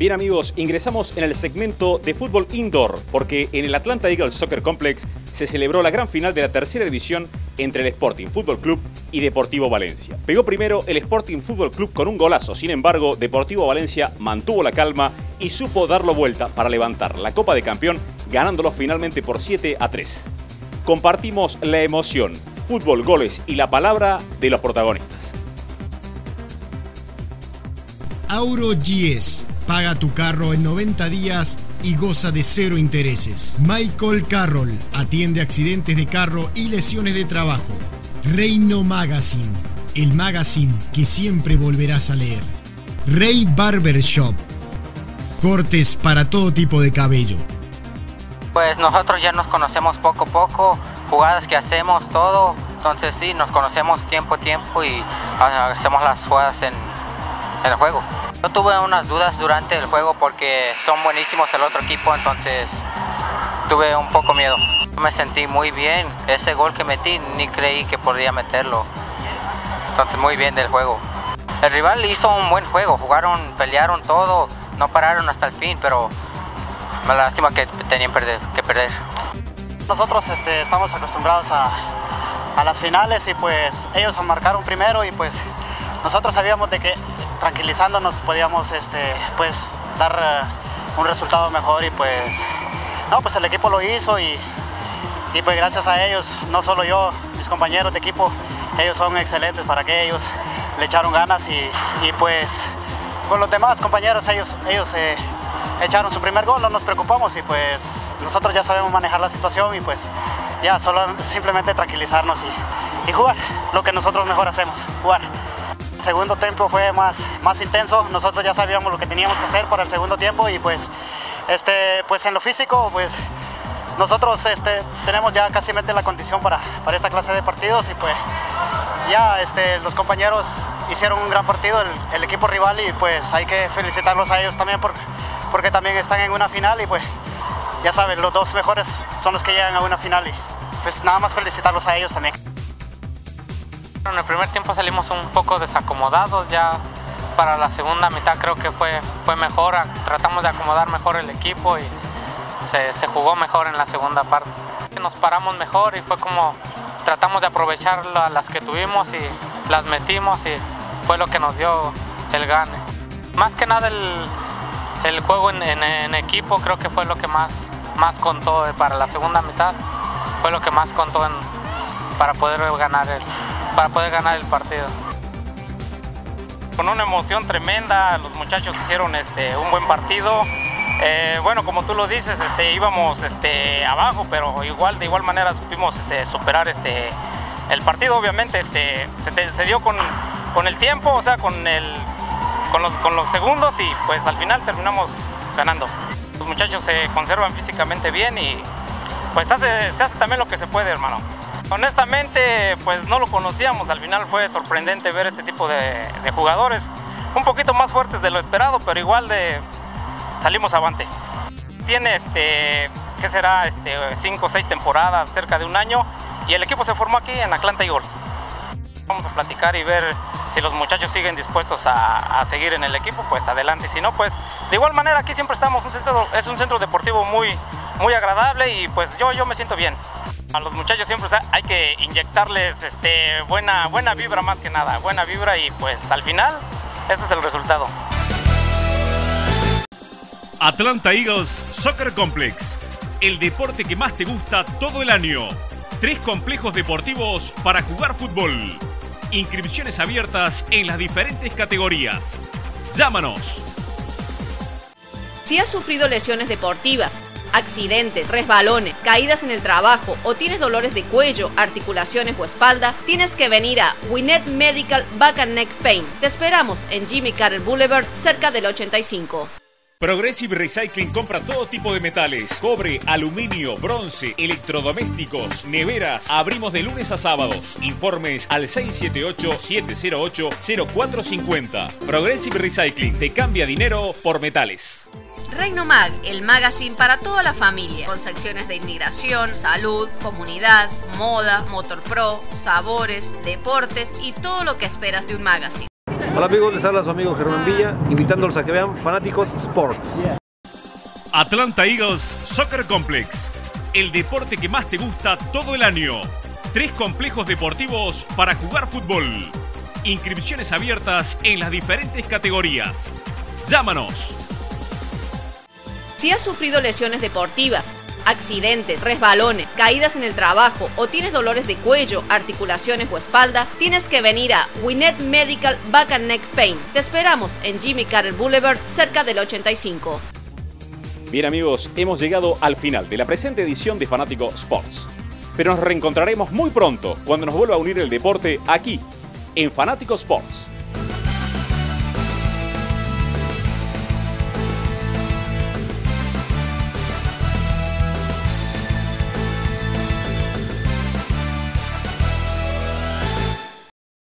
Bien amigos, ingresamos en el segmento de fútbol indoor porque en el Atlanta Eagles Soccer Complex se celebró la gran final de la tercera división entre el Sporting Fútbol Club y Deportivo Valencia. Pegó primero el Sporting Fútbol Club con un golazo, sin embargo, Deportivo Valencia mantuvo la calma y supo darlo vuelta para levantar la Copa de Campeón, ganándolo finalmente por 7 a 3. Compartimos la emoción, fútbol, goles y la palabra de los protagonistas. Paga tu carro en 90 días y goza de cero intereses. Michael Carroll atiende accidentes de carro y lesiones de trabajo. Reino Magazine, el magazine que siempre volverás a leer. Rey Barber Shop, cortes para todo tipo de cabello. Pues nosotros ya nos conocemos poco a poco, jugadas que hacemos, todo. Entonces sí, nos conocemos tiempo a tiempo y hacemos las jugadas en, en el juego. Yo tuve unas dudas durante el juego porque son buenísimos el otro equipo, entonces tuve un poco miedo. Me sentí muy bien, ese gol que metí ni creí que podía meterlo. Entonces muy bien del juego. El rival hizo un buen juego, jugaron, pelearon todo, no pararon hasta el fin, pero me lástima que tenían que perder. Nosotros este, estamos acostumbrados a, a las finales y pues ellos marcaron primero y pues nosotros sabíamos de que tranquilizándonos podíamos este, pues, dar eh, un resultado mejor y pues, no, pues el equipo lo hizo y, y pues gracias a ellos, no solo yo, mis compañeros de equipo, ellos son excelentes para que ellos le echaron ganas y, y pues con los demás compañeros ellos, ellos eh, echaron su primer gol, no nos preocupamos y pues nosotros ya sabemos manejar la situación y pues ya solo simplemente tranquilizarnos y, y jugar lo que nosotros mejor hacemos, jugar. Segundo tiempo fue más, más intenso, nosotros ya sabíamos lo que teníamos que hacer para el segundo tiempo y pues, este, pues en lo físico pues nosotros este, tenemos ya casi la condición para, para esta clase de partidos y pues ya este, los compañeros hicieron un gran partido, el, el, equipo rival y pues hay que felicitarlos a ellos también por, porque también están en una final y pues ya saben, los dos mejores son los que llegan a una final y pues nada más felicitarlos a ellos también. En el primer tiempo salimos un poco desacomodados, ya para la segunda mitad creo que fue, fue mejor, tratamos de acomodar mejor el equipo y se, se jugó mejor en la segunda parte. Nos paramos mejor y fue como tratamos de aprovechar las que tuvimos y las metimos y fue lo que nos dio el gane. Más que nada el, el juego en, equipo creo que fue lo que más, más contó para la segunda mitad, fue lo que más contó para poder ganar el, para poder ganar el partido. Con una emoción tremenda, los muchachos hicieron este, un buen partido. Eh, bueno, como tú lo dices, este, íbamos este, abajo, pero igual, de igual manera supimos este, superar este, el partido. Obviamente este, se, se dio con, con, el tiempo, o sea, con, el, con, los, con los segundos y pues al final terminamos ganando. Los muchachos se conservan físicamente bien y pues se hace también lo que se puede, hermano. Honestamente, pues no lo conocíamos, al final fue sorprendente ver este tipo de, jugadores, un poquito más fuertes de lo esperado, pero igual de salimos avante. Tiene, este, ¿qué será? Este, cinco o seis temporadas, cerca de un año, y el equipo se formó aquí en Atlanta Eagles. Vamos a platicar y ver si los muchachos siguen dispuestos a, seguir en el equipo, pues adelante, si no, pues de igual manera aquí siempre estamos, es un centro deportivo muy, muy agradable y pues yo, yo me siento bien. A los muchachos siempre hay que inyectarles este, buena, buena vibra más que nada, buena vibra y pues al final este es el resultado. Atlanta Eagles Soccer Complex, el deporte que más te gusta todo el año. Tres complejos deportivos para jugar fútbol. Inscripciones abiertas en las diferentes categorías. Llámanos. Si has sufrido lesiones deportivas, accidentes, resbalones, caídas en el trabajo o tienes dolores de cuello, articulaciones o espalda, tienes que venir a Winnet Medical Back and Neck Pain. Te esperamos en Jimmy Carter Boulevard, cerca del 85. Progressive Recycling compra todo tipo de metales, cobre, aluminio, bronce, electrodomésticos, neveras. Abrimos de lunes a sábados. Informes al 678-708-0450. Progressive Recycling te cambia dinero por metales. Reino Mag, el magazine para toda la familia, con secciones de inmigración, salud, comunidad, moda, motor pro, sabores, deportes y todo lo que esperas de un magazine. Hola amigos, les habla su amigo Germán Villa, invitándolos a que vean Fanáticos Sports. Atlanta Eagles Soccer Complex, el deporte que más te gusta todo el año. Tres complejos deportivos para jugar fútbol. Inscripciones abiertas en las diferentes categorías. Llámanos. Si has sufrido lesiones deportivas, accidentes, resbalones, caídas en el trabajo o tienes dolores de cuello, articulaciones o espalda, tienes que venir a Winnet Medical Back and Neck Pain. Te esperamos en Jimmy Carter Boulevard, cerca del 85. Bien amigos, hemos llegado al final de la presente edición de Fanático Sports. Pero nos reencontraremos muy pronto cuando nos vuelva a unir el deporte aquí, en Fanático Sports.